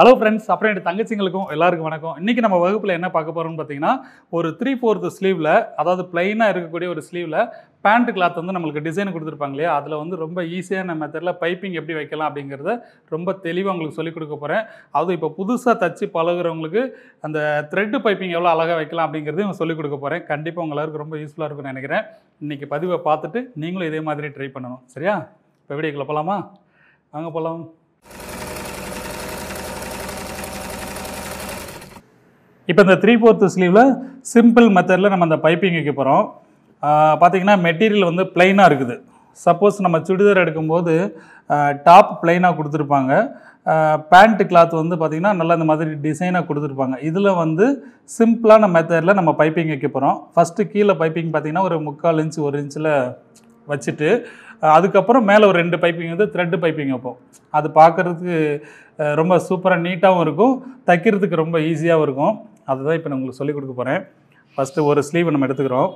Hello friends அப்புறம் என் தங்கச்சிங்களுக்கும் எல்லாருக்கும் வணக்கம். இன்றைக்கி நம்ம வகுப்பில் என்ன பார்க்க போகிறோம்னு பார்த்தீங்கன்னா ஒரு த்ரீ ஃபோர்த்து ஸ்லீவில் அதாவது பிளைனாக இருக்கக்கூடிய ஒரு ஸ்லீவில் பேண்ட் கிளாத் வந்து நம்மளுக்கு டிசைன் கொடுத்துருப்பாங்க இல்லையா? அதில் வந்து ரொம்ப ஈஸியான மெத்தடில் பைப்பிங் எப்படி வைக்கலாம் அப்படிங்கிறத ரொம்ப தெளிவாக உங்களுக்கு சொல்லிக் கொடுக்க போகிறேன் அதுவும் இப்போ புதுசாக தச்சு பழகுறவங்களுக்கு அந்த த்ரெட்டு பைப்பிங் எவ்வளோ அழகாக வைக்கலாம் அப்படிங்கிறதையும் சொல்லிக் கொடுக்க போகிறேன் கண்டிப்பாக உங்களுக்கு எல்லாருக்கும் ரொம்ப யூஸ்ஃபுல்லாக இருக்கும்னு நினைக்கிறேன். இன்றைக்கி பதிவை பார்த்துட்டு நீங்களும் இதே மாதிரி ட்ரை பண்ணணும். சரியா? இப்போ வீடியோக்குள்ள போகலாமா வாங்க போகலாம் இப்போ இந்த த்ரீ ஃபோர்த்து ஸ்லீவில் சிம்பிள் மெத்தடில் நம்ம அந்த பைப்பிங் வைக்க போகிறோம் பார்த்தீங்கன்னா மெட்டீரியல் வந்து பிளைனாக இருக்குது. சப்போஸ் நம்ம சுடிதார் எடுக்கும்போது டாப் பிளைனாக கொடுத்துருப்பாங்க. பேண்ட் கிளாத் வந்து பார்த்திங்கன்னா நல்லா இந்த மாதிரி டிசைனாக கொடுத்துருப்பாங்க. இதில் வந்து சிம்பிளான மெத்தடில் நம்ம பைப்பிங் வைக்க போகிறோம் ஃபஸ்ட்டு கீழே பைப்பிங் பார்த்திங்கன்னா ஒரு முக்கால் இன்ச் ஒரு இன்ச்சில் வச்சுட்டு அதுக்கப்புறம் மேலே ஒரு ரெண்டு பைப்பிங் வந்து த்ரெட்டு பைப்பிங் வைப்போம். அது பார்க்குறதுக்கு ரொம்ப சூப்பராக நீட்டாகவும் இருக்கும். தைக்கிறதுக்கு ரொம்ப ஈஸியாகவும் இருக்கும். அதுதான் இப்போ நான் உங்களுக்கு சொல்லிக் கொடுக்க போகிறேன் ஃபஸ்ட்டு ஒரு ஸ்லீவ் நம்ம எடுத்துக்கிறோம்.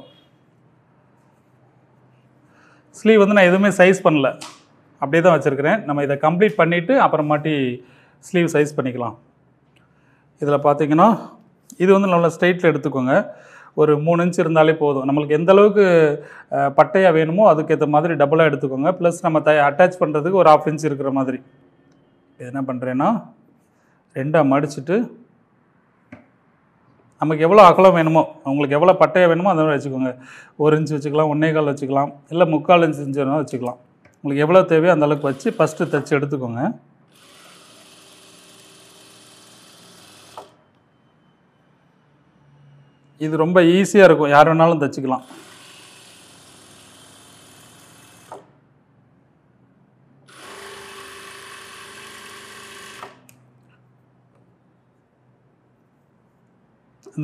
ஸ்லீவ் வந்து நான் எதுவுமே சைஸ் பண்ணல. அப்படியே தான் வச்சுருக்கிறேன். நம்ம இதை கம்ப்ளீட் பண்ணிவிட்டு அப்புறமாட்டி ஸ்லீவ் சைஸ் பண்ணிக்கலாம். இதில் பார்த்தீங்கன்னா இது வந்து நல்லா ஸ்ட்ரைட்டில் எடுத்துக்கோங்க. ஒரு மூணு இன்ச் இருந்தாலே போதும். நம்மளுக்கு எந்த அளவுக்கு பட்டையாக வேணுமோ அதுக்கேற்ற மாதிரி டபுளாக எடுத்துக்கோங்க. ப்ளஸ் நம்ம த அட்டாச் பண்ணுறதுக்கு ஒரு ஆஃப் இன்ச் இருக்கிற மாதிரி. இது என்ன பண்ணுறேன்னா ரெண்டாக மடிச்சுட்டு நமக்கு எவ்வளோ அகலம் வேணுமோ உங்களுக்கு எவ்வளோ பட்டையாக வேணுமோ அதை மாதிரி வச்சுக்கோங்க. ஒரு இன்ச்சு வச்சுக்கலாம் ஒன்றே கால் வச்சுக்கலாம் இல்லை முக்கால் இன்ச்சு இன்ச்சு வேணாலும் வச்சுக்கலாம். உங்களுக்கு எவ்வளோ தேவையோ அந்த அளவுக்கு வச்சு ஃபஸ்ட்டு தைச்சி எடுத்துக்கோங்க. இது ரொம்ப ஈஸியாக இருக்கும். யார் வேணாலும் தைச்சிக்கலாம்.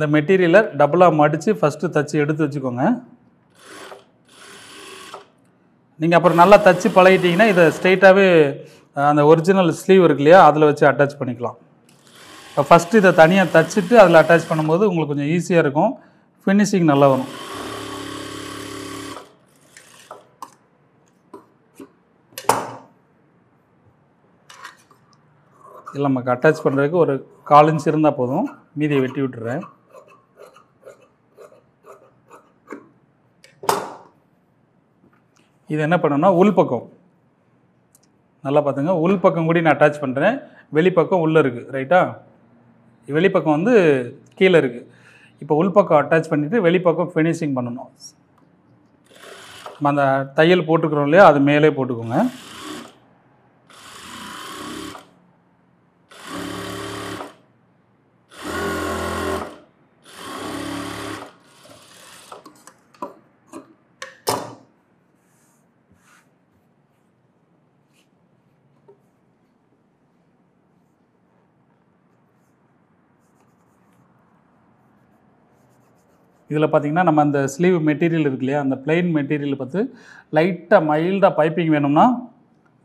இந்த மெட்டீரியலை டபுளாக மடித்து ஃபஸ்ட்டு தச்சு எடுத்து வச்சுக்கோங்க. நீங்கள் அப்புறம் நல்லா தச்சு பழகிட்டிங்கன்னா இதை ஸ்ட்ரெயிட்டாகவே அந்த ஒரிஜினல் ஸ்லீவ் இருக்கு இல்லையா அதில் வச்சு அட்டாச் பண்ணிக்கலாம். இப்போ ஃபஸ்ட்டு இதை தனியாக தச்சுட்டு அதில் அட்டாச் பண்ணும்போது உங்களுக்கு கொஞ்சம் ஈஸியாக இருக்கும். ஃபினிஷிங் நல்லா வரும். இல்லை நமக்கு அட்டாச் பண்ணுறதுக்கு ஒரு கால் இன்ச் இருந்தால் போதும். மீதியை வெட்டி விட்டுறேன். இது என்ன பண்ணணும்னா உள்பக்கம். நல்லா பார்த்துங்க. உள்பக்கம் கூட நான் அட்டாச் பண்ணுறேன் வெளிப்பக்கம் உள்ளே இருக்குது ரைட்டா வெளிப்பக்கம் வந்து கீழே இருக்குது இப்போ உள்பக்கம் அட்டாச் பண்ணிவிட்டு வெளிப்பக்கம் ஃபினிஷிங் பண்ணணும். நம்ம அந்த தையல் போட்டுக்கிறோம் இல்லையா? அது மேலே போட்டுக்கோங்க. இதில் பார்த்தீங்கன்னா நம்ம அந்த ஸ்லீவ் மெட்டீரியல் இருக்கு இல்லையா அந்த பிளெயின் மெட்டீரியல் பார்த்து லைட்டாக மைல்டாக பைப்பிங் வேணும்னா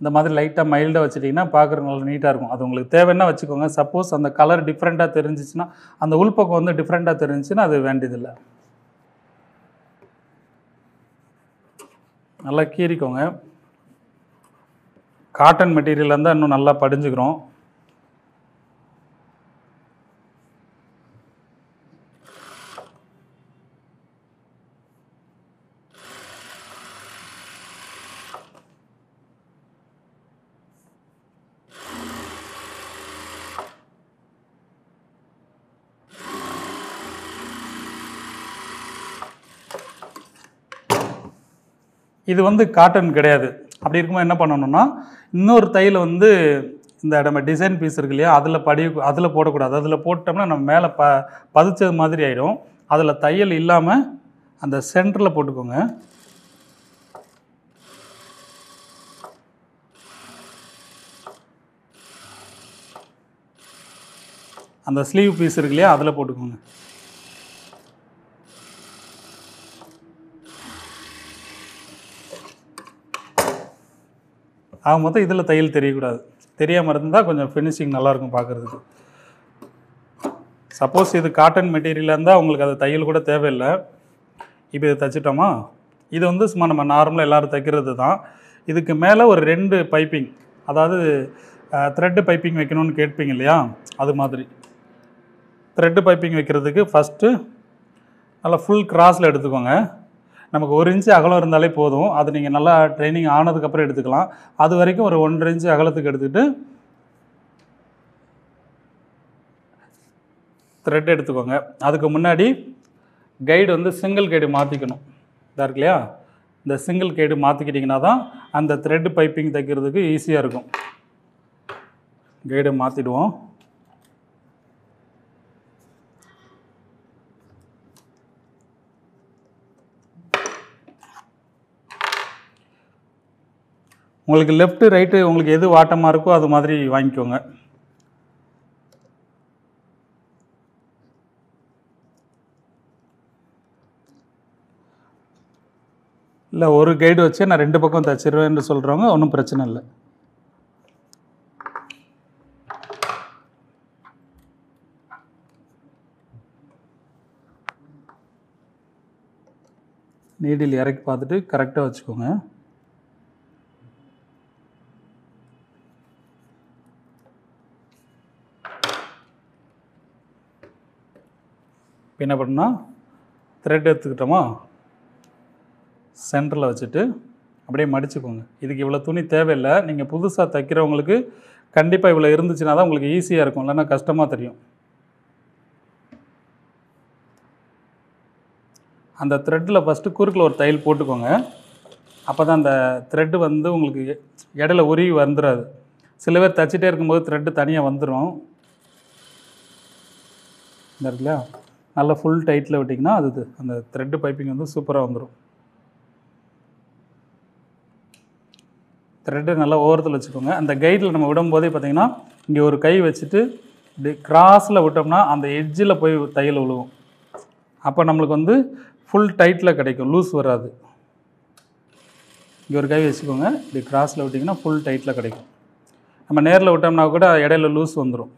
இந்த மாதிரி லைட்டாக மைல்டாக வச்சுட்டிங்கன்னா பார்க்குறது நல்லா நீட்டாக இருக்கும். அது உங்களுக்கு தேவைன்னா வச்சுக்கோங்க. சப்போஸ் அந்த கலர் டிஃப்ரெண்ட்டாக தெரிஞ்சிச்சுன்னா அந்த உள்பக்கம் வந்து டிஃப்ரெண்ட்டாக தெரிஞ்சிச்சுன்னா அது வேண்டியதில்லை. நல்லா கீறிக்கோங்க. காட்டன் மெட்டீரியல் இருந்தால் இன்னும் நல்லா படிஞ்சுக்கிறோம். இது வந்து காட்டன் கிடையாது. அப்படி இருக்கும்போது என்ன பண்ணணும்னா இன்னொரு தையில் வந்து இந்த நம்ம டிசைன் பீஸ் இருக்கு இல்லையா அதில் படி அதில் போடக்கூடாது. அதில் போட்டோம்னா நம்ம மேலே ப பதிச்சது மாதிரி ஆகிடும் அதில் தையல் இல்லாமல் அந்த சென்டரில் போட்டுக்கோங்க. அந்த ஸ்லீவ் பீஸ் இருக்கு இல்லையா அதில் போட்டுக்கோங்க. ஆக மொத்தம் இதில் தையல் தெரியக்கூடாது. தெரியாமல் இருந்தால் கொஞ்சம் ஃபினிஷிங் நல்லாயிருக்கும் பார்க்குறதுக்கு. சப்போஸ் இது காட்டன் மெட்டீரியலாக இருந்தால் உங்களுக்கு அது தையல் கூட தேவையில்லை. இப்போ இதை தைச்சிட்டோமா? இது வந்து சும்மா நம்ம நார்மலாக எல்லோரும் தைக்கிறது தான். இதுக்கு மேலே ஒரு ரெண்டு பைப்பிங் அதாவது த்ரெட்டு பைப்பிங் வைக்கணும்னு கேட்பீங்க இல்லையா? அது மாதிரி. த்ரெட்டு பைப்பிங் வைக்கிறதுக்கு ஃபஸ்ட்டு நல்லா ஃபுல் கிராஸில் எடுத்துக்கோங்க. நமக்கு ஒரு இன்ச்சு அகலம் இருந்தாலே போதும். அது நீங்கள் நல்லா ட்ரைனிங் ஆனதுக்கப்புறம் எடுத்துக்கலாம். அது வரைக்கும் ஒரு ஒன்றரை இன்ச்சு அகலத்துக்கு எடுத்துக்கிட்டு த்ரெட் எடுத்துக்கோங்க. அதுக்கு முன்னாடி கைடு வந்து சிங்கிள் கைடு மாற்றிக்கணும் இதாக இருக்கு இல்லையா? இந்த சிங்கிள் கைடு மாற்றிக்கிட்டிங்கன்னா தான் அந்த த்ரெட் பைப்பிங் தைக்கிறதுக்கு ஈஸியாக இருக்கும். கைடை மாற்றிடுவோம் உங்களுக்கு லெஃப்ட்டு ரைட்டு உங்களுக்கு எது வாட்டமாக இருக்கோ அது மாதிரி வாங்கிக்கோங்க. இல்லை ஒரு கைடு வச்சு நான் ரெண்டு பக்கம் தச்சிருவேன்னு சொல்கிறவங்க ஒன்றும் பிரச்சனை இல்லை. நீடில் இறக்கி பார்த்துட்டு கரெக்டாக வச்சுக்கோங்க. இப்போ என்ன பண்ணால் த்ரெட் எடுத்துக்கிட்டோமா? சென்டரில் வச்சுட்டு அப்படியே மடிச்சுக்கோங்க. இதுக்கு இவ்வளோ துணி தேவையில்லை. நீங்கள் புதுசாக தைக்கிறவங்களுக்கு கண்டிப்பாக இவ்வளோ இருந்துச்சுன்னா தான் உங்களுக்கு ஈஸியாக இருக்கும். இல்லைன்னா கஷ்டமாக தெரியும். அந்த த்ரெட்டில் ஃபஸ்ட்டு குறுக்கில் ஒரு தையல் போட்டுக்கோங்க. அப்போ தான் அந்த த்ரெட்டு வந்து உங்களுக்கு எ- இடையில உருவி வந்துடாது சில பேர் தைச்சிட்டே இருக்கும்போது த்ரெட்டு தனியாக வந்துடும் இந்த இருக்குல்ல? நல்லா ஃபுல் டைட்டில் விட்டிங்கன்னா அது அந்த த்ரெட்டு பைப்பிங் வந்து சூப்பராக வந்துடும் த்ரெட்டு நல்லா ஓரத்தில் வச்சுக்கோங்க. அந்த கைடில் நம்ம விடும்போதே பார்த்தீங்கன்னா இங்கே ஒரு கை வச்சுட்டு இப்படி கிராஸில் விட்டோம்னா அந்த எட்ஜில் போய் தையல் விழுவும் அப்போ நம்மளுக்கு வந்து ஃபுல் டைட்டில் கிடைக்கும். லூஸ் வராது. இங்கே ஒரு கை வச்சுக்கோங்க. இப்படி கிராஸில் விட்டிங்கன்னா ஃபுல் டைட்டில் கிடைக்கும். நம்ம நேரில் விட்டோம்னா கூட இடையில லூஸ் வந்துடும்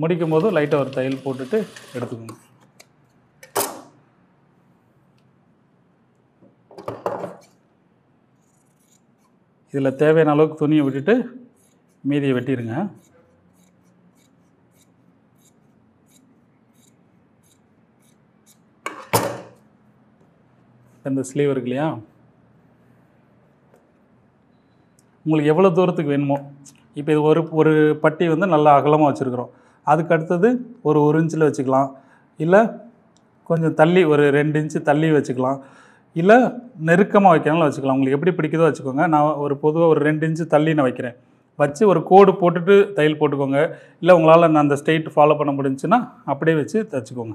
முடிக்கும் போது லைட்டாக ஒரு தையல் போட்டுட்டு எடுத்துக்கணும். இதில் தேவையான அளவுக்கு துணியை விட்டுட்டு மீதியை வெட்டிடுங்க இந்த ஸ்லீவ் இருக்கு இல்லையா? உங்களுக்கு எவ்வளோ தூரத்துக்கு வேணுமோ இப்போ இது ஒரு ஒரு பட்டி வந்து நல்லா அகலமாக வச்சுருக்குறோம். அதுக்கு அடுத்தது ஒரு ஒரு இன்ச்சில் வச்சுக்கலாம். இல்லை கொஞ்சம் தள்ளி ஒரு ரெண்டு இன்ச்சு தள்ளி வச்சுக்கலாம். இல்லை நெருக்கமாக வைக்கனாலும் வச்சுக்கலாம். உங்களுக்கு எப்படி பிடிக்குதோ வச்சுக்கோங்க. நான் ஒரு பொதுவாக ஒரு ரெண்டு இன்ச்சு தள்ளி நான் வைக்கிறேன். வச்சு ஒரு கோடு போட்டுட்டு தையல் போட்டுக்கோங்க. இல்லை உங்களால் நான் அந்த ஸ்டெயிட் ஃபாலோ பண்ண முடிஞ்சுன்னா அப்படியே வச்சு தைச்சிக்கோங்க.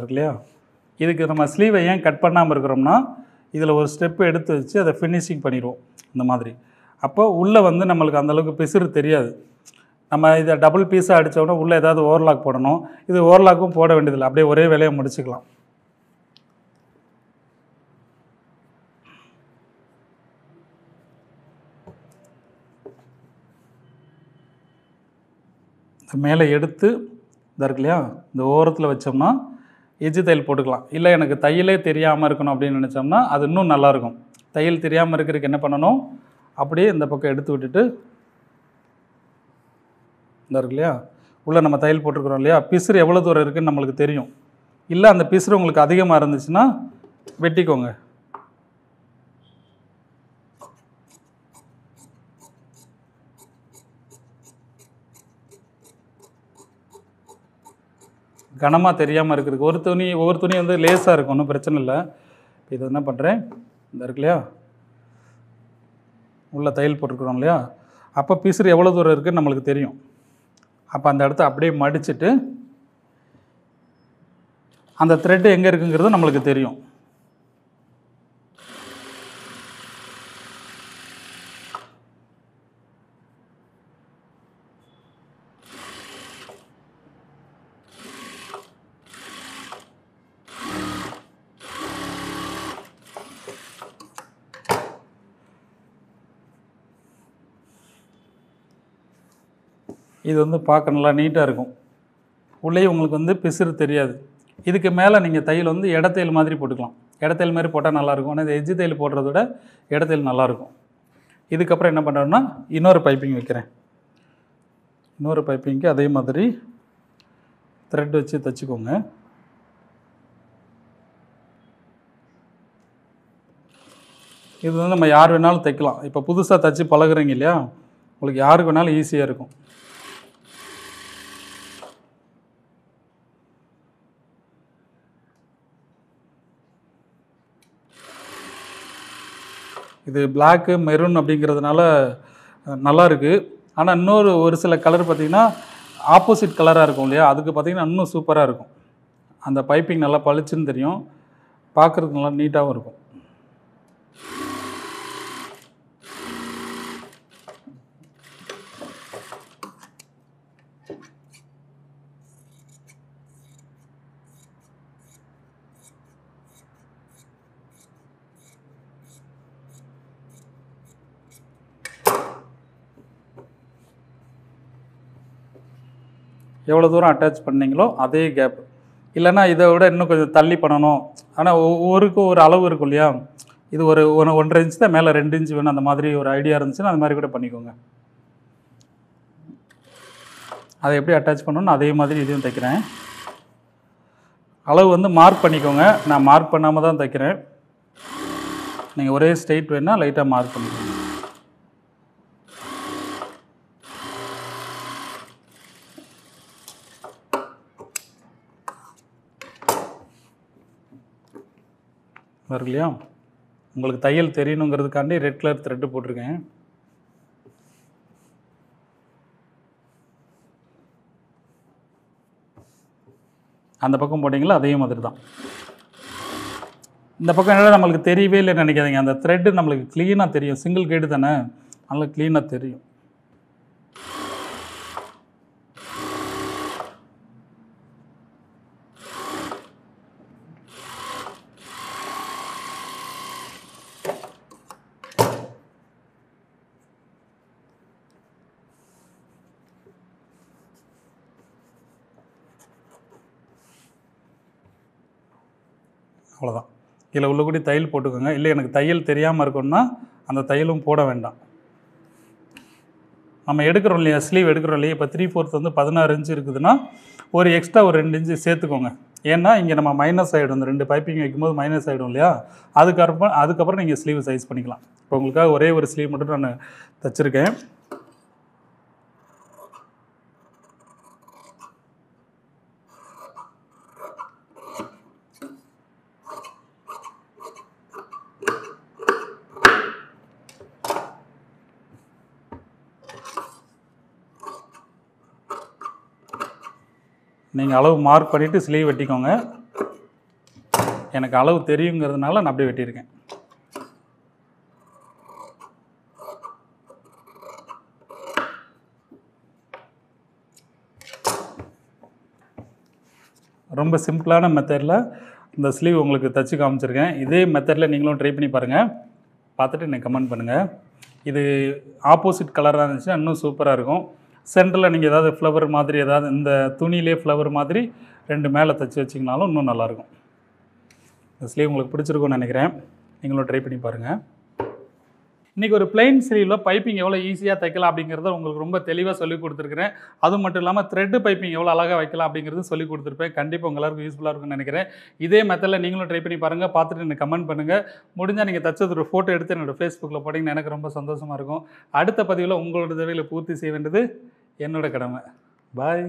இருக்கு இல்லையா? இதுக்கு நம்ம ஸ்லீவை ஏன் கட் பண்ணாமல் இருக்கிறோம்னா இதில் ஒரு ஸ்டெப்பு எடுத்து வச்சு அதை ஃபினிஷிங் பண்ணிடுவோம் இந்த மாதிரி. அப்போ உள்ளே வந்து நம்மளுக்கு அந்த அளவுக்கு பிசுறு தெரியாது. நம்ம இதை டபுள் பீஸாக அடித்தோன்னா உள்ளே ஏதாவது ஓவர்லாக் போடணும். இது ஓவர்லாக்கும் போட வேண்டியதில்லை. அப்படியே ஒரே வேலையை முடிச்சுக்கலாம். மேலே எடுத்து இதா இருக்கு இல்லையா? இந்த ஓரத்தில் வச்சோம்னா எஜ்ஜு தையல் போட்டுக்கலாம். இல்லை எனக்கு தையலே தெரியாமல் இருக்கணும் அப்படின்னு நினச்சோம்னா அது இன்னும் நல்லாயிருக்கும். தையல் தெரியாமல் இருக்கிறதுக்கு என்ன பண்ணணும்? அப்படியே இந்த பக்கம் எடுத்து விட்டுட்டு இந்த இருக்கு இல்லையா? உள்ளே நம்ம தையல் போட்டிருக்கிறோம் இல்லையா? பிசுறு எவ்வளோ தூரம் இருக்குதுன்னு நம்மளுக்கு தெரியும். இல்லை அந்த பிசுறு உங்களுக்கு அதிகமாக இருந்துச்சுன்னா வெட்டிக்கோங்க. கனமாக தெரியாமல் இருக்கிறதுக்கு. ஒரு துணி ஒவ்வொரு துணி வந்து லேசாக இருக்கும் ஒன்றும் பிரச்சனை இல்லை. இது என்ன பண்ணுறேன் இந்த இருக்கு இல்லையா? உள்ளே தையல் போட்டிருக்குறோம் இல்லையா? அப்போ பிசுறு எவ்வளோ தூரம் இருக்குன்னு நம்மளுக்கு தெரியும். அப்போ அந்த இடத்த அப்படியே மடிச்சுட்டு அந்த த்ரெட்டு எங்கே இருக்குங்கிறது நம்மளுக்கு தெரியும். இது வந்து பார்க்க நல்லா நீட்டாக இருக்கும். உள்ளே உங்களுக்கு வந்து பிசுறு தெரியாது. இதுக்கு மேலே நீங்கள் தையல் வந்து இடத்தையல் மாதிரி போட்டுக்கலாம். இடத்தையல் மாதிரி போட்டால் நல்லாயிருக்கும் ஆனால் இது எஜ்ஜு தையல் போடுறத விட இடத்தையல் நல்லாயிருக்கும் இதுக்கப்புறம் என்ன பண்ணுறேன்னா இன்னொரு பைப்பிங் வைக்கிறேன். இன்னொரு பைப்பிங்க்கு அதே மாதிரி த்ரெட் வச்சு தைச்சிக்கோங்க. இது வந்து நம்ம யார் வேணாலும் தைக்கலாம். இப்போ புதுசாக தைச்சி பழகுறீங்க இல்லையா? உங்களுக்கு யாருக்கு வேணாலும் ஈஸியாக இருக்கும். இது பிளாக்கு மெரூன் அப்படிங்கிறதுனால நல்லா இருக்குது ஆனால் இன்னொரு ஒரு சில கலர் பார்த்திங்கன்னா ஆப்போசிட் கலராக இருக்கும் இல்லையா? அதுக்கு பார்த்தீங்கன்னா இன்னும் சூப்பராக இருக்கும். அந்த பைப்பிங் நல்லா பளிச்சுன்னு தெரியும். பார்க்குறதுக்கு நல்லா நீட்டாகவும் இருக்கும். எவ்வளோ தூரம் அட்டாச் பண்ணீங்களோ அதே கேப் இல்லைன்னா இதை விட இன்னும் கொஞ்சம் தள்ளி பண்ணணும். ஆனால் ஒவ்வொருக்கும் ஒரு அளவு இருக்கும் இல்லையா? இது ஒரு ஒன்று ஒன்றரை இன்ச் தான் மேலே ரெண்டு இன்ச் வேணும். அந்த மாதிரி ஒரு ஐடியா இருந்துச்சுன்னா அந்த மாதிரி கூட பண்ணிக்கோங்க. அதை எப்படி அட்டாச் பண்ணணும்னு அதே மாதிரி இதையும் தைக்கிறேன். அளவு வந்து மார்க் பண்ணிக்கோங்க. நான் மார்க் பண்ணாமல் தான் தைக்கிறேன். நீங்கள் ஒரே ஸ்டெயிட் வேணால் லைட்டாக மார்க் பண்ணிக்கோங்க. வரும் இல்லையா? உங்களுக்கு தையல் தெரியணுங்கிறதுக்காண்டி ரெட் கலர் த்ரெட்டு போட்டிருக்கேன். அந்த பக்கம் போட்டிங்களா அதே மாதிரி தான் இந்த பக்கம் என்ன நம்மளுக்கு தெரியவே இல்லைன்னு நினைக்காதீங்க. அந்த த்ரெட்டு நம்மளுக்கு க்ளீனாக தெரியும். சிங்கிள் கேடு தானே? நல்லா க்ளீனாக தெரியும். அவ்வளோதான் இதில் உள்ளக்கூடிய தையல் போட்டுக்கோங்க. இல்லை எனக்கு தையல் தெரியாமல் இருக்கும்னா அந்த தையலும் போட வேண்டாம். நம்ம எடுக்கிறோம் இல்லையா? ஸ்லீவ் எடுக்கிறோம் இல்லையா? இப்போ த்ரீ ஃபோர்த் வந்து பதினாறு இன்ச்சு இருக்குதுன்னா ஒரு எக்ஸ்ட்ரா ஒரு ரெண்டு இன்ச்சு சேர்த்துக்கோங்க. ஏன்னா இங்கே நம்ம மைனஸ் ஆகிடும் இந்த ரெண்டு பைப்பிங் வைக்கும்போது மைனஸ் ஆகிடும் இல்லையா? அதுக்கப்புறம் அதுக்கப்புறம் நீங்கள் ஸ்லீவ் சைஸ் பண்ணிக்கலாம். இப்போ உங்களுக்காக ஒரே ஒரு ஸ்லீவ் மட்டும் நான் தச்சுருக்கேன். நீங்கள் அளவு மார்க் பண்ணிவிட்டு ஸ்லீவ் வெட்டிக்கோங்க. எனக்கு அளவு தெரியுங்கிறதுனால நான் அப்படியே வெட்டியிருக்கேன். ரொம்ப சிம்பிளான மெத்தடில் இந்த ஸ்லீவ் உங்களுக்கு தச்சு காமிச்சிருக்கேன். இதே மெத்தடில் நீங்களும் ட்ரை பண்ணி பாருங்கள் பார்த்துட்டு எனக்கு கமெண்ட் பண்ணுங்கள் இது ஆப்போசிட் கலராக இருந்துச்சுன்னா இன்னும் சூப்பராக இருக்கும். சென்டரில் நீங்கள் ஏதாவது ஃப்ளவர் மாதிரி ஏதாவது இந்த துணியிலே ஃப்ளவர் மாதிரி ரெண்டு மேலே தச்சு வச்சிங்கனாலும் இன்னும் நல்லாயிருக்கும் இந்த ஸ்லீவ் உங்களுக்கு பிடிச்சிருக்கும்னு நினைக்கிறேன். நீங்களும் ட்ரை பண்ணி பாருங்கள் இன்றைக்கி ஒரு பிளைன் ஸ்லீவில் பைப்பிங் எவ்வளோ ஈஸியாக தைக்கலாம் அப்படிங்கிறத உங்களுக்கு ரொம்ப தெளிவாக சொல்லி கொடுத்துருக்குறேன். அது மட்டும் இல்லாமல் த்ரெட்டு பைப்பிங் எவ்வளோ அழகாக வைக்கலாம் அப்படிங்கிறது சொல்லி கொடுத்துருப்பேன். கண்டிப்பாக உங்க எல்லாருக்கும் யூஸ்ஃபுல்லாக இருக்கும்னு நினைக்கிறேன். இதே மெத்தடில் நீங்களும் ட்ரை பண்ணி பாருங்கள் பார்த்துட்டு எனக்கு கமெண்ட் பண்ணுங்கள் முடிஞ்சால் நீங்கள் தச்சது ஒரு ஃபோட்டோ எடுத்து என்னோட ஃபேஸ்புக்கில் போட்டிங்கன்னா எனக்கு ரொம்ப சந்தோஷமாக இருக்கும். அடுத்த பதிவில் உங்களோட தேவையில் பூர்த்தி செய்ய வேண்டியது என்னோட கடமை. பாய்